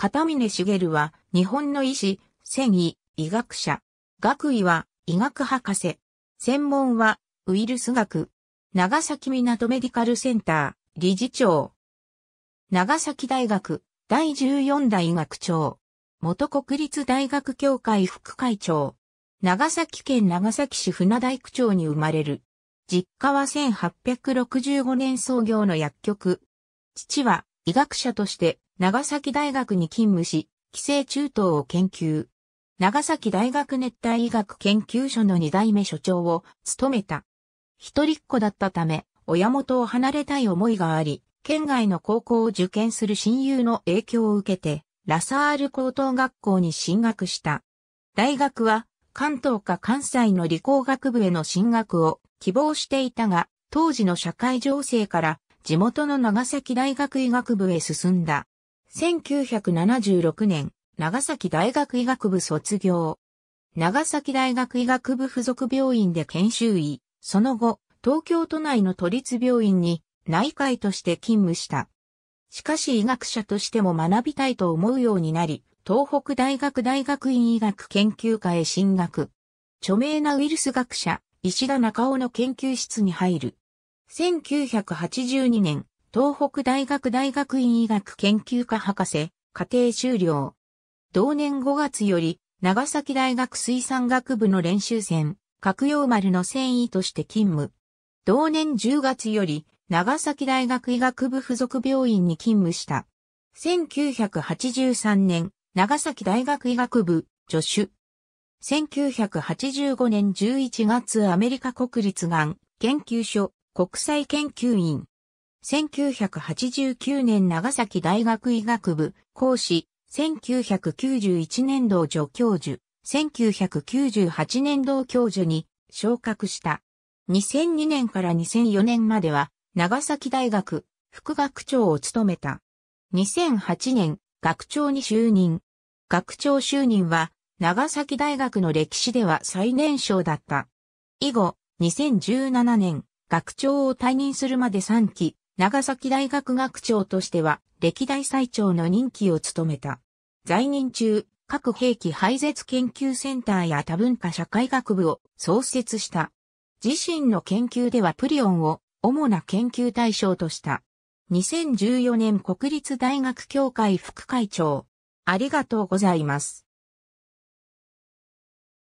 片峰茂は日本の医師、繊維、医学者。学位は医学博士。専門はウイルス学。長崎港メディカルセンター理事長。長崎大学第14代学長。元国立大学協会副会長。長崎県長崎市船大区長に生まれる。実家は1865年創業の薬局。父は医学者として長崎大学に勤務し、寄生中東を研究。長崎大学熱帯医学研究所の二代目所長を務めた。一人っ子だったため、親元を離れたい思いがあり、県外の高校を受験する親友の影響を受けて、ラサール高等学校に進学した。大学は関東か関西の理工学部への進学を希望していたが、当時の社会情勢から地元の長崎大学医学部へ進んだ。1976年、長崎大学医学部卒業。長崎大学医学部附属病院で研修医。その後、東京都内の都立病院に内科医として勤務した。しかし医学者としても学びたいと思うようになり、東北大学大学院医学研究科へ進学。著名なウイルス学者、石田中尾の研究室に入る。1982年、東北大学大学院医学研究科博士、家庭修了。同年5月より、長崎大学水産学部の練習船、角陽丸の繊維として勤務。同年10月より、長崎大学医学部附属病院に勤務した。1983年、長崎大学医学部、助手。1985年11月アメリカ国立がん研究所国際研究員1989年長崎大学医学部講師、1991年度助教授、1998年度教授に昇格した。2002年から2004年までは長崎大学副学長を務めた。2008年学長に就任。学長就任は長崎大学の歴史では最年少だった。以後、2017年学長を退任するまで3期、長崎大学学長としては歴代最長の任期を務めた。在任中、各兵器廃絶研究センターや多文化社会学部を創設した。自身の研究ではプリオンを主な研究対象とした。2014年国立大学協会副会長。ありがとうございます。